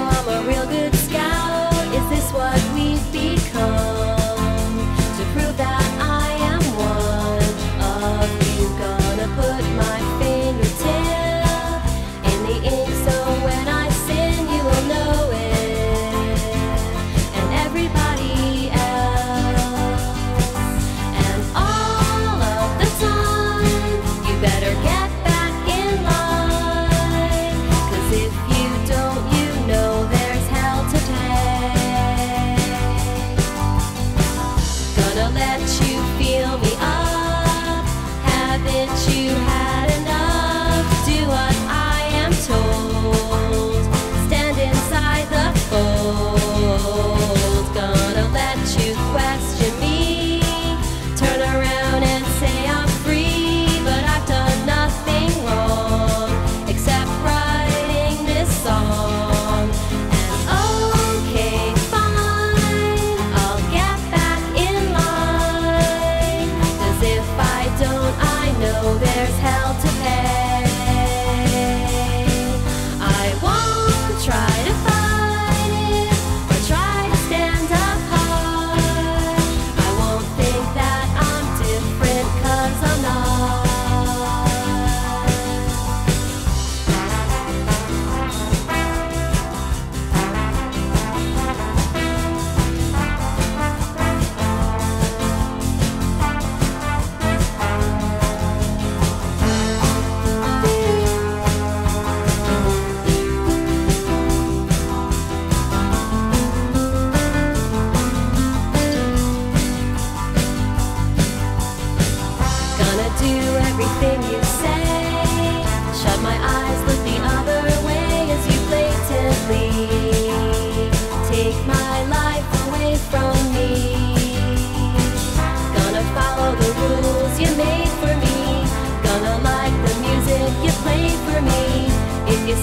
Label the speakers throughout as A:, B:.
A: mama. there's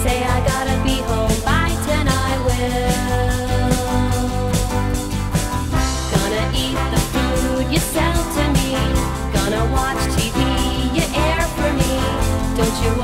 A: say I gotta be home by ten, I will. Gonna eat the food you sell to me. Gonna watch TV you air for me. Don't you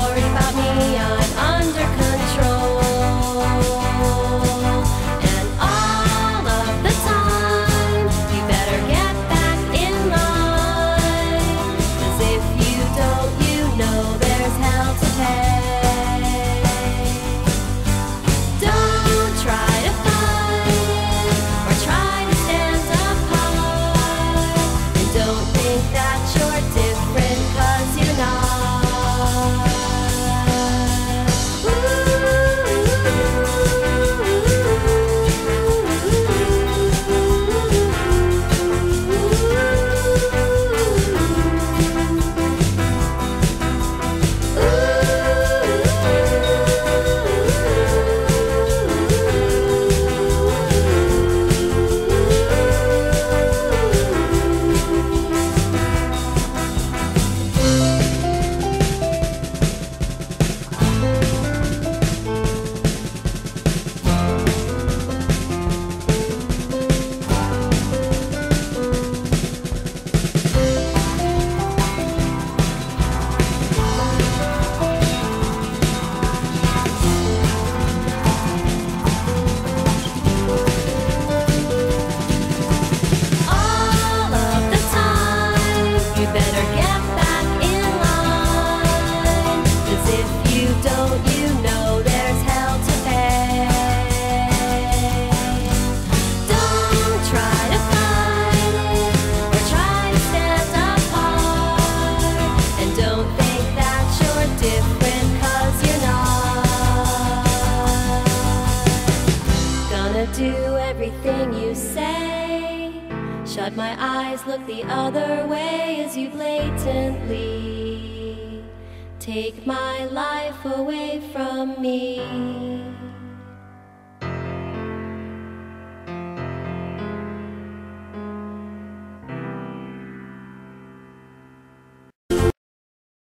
A: better get Shut my eyes, look the other way as you blatantly take my life away from me.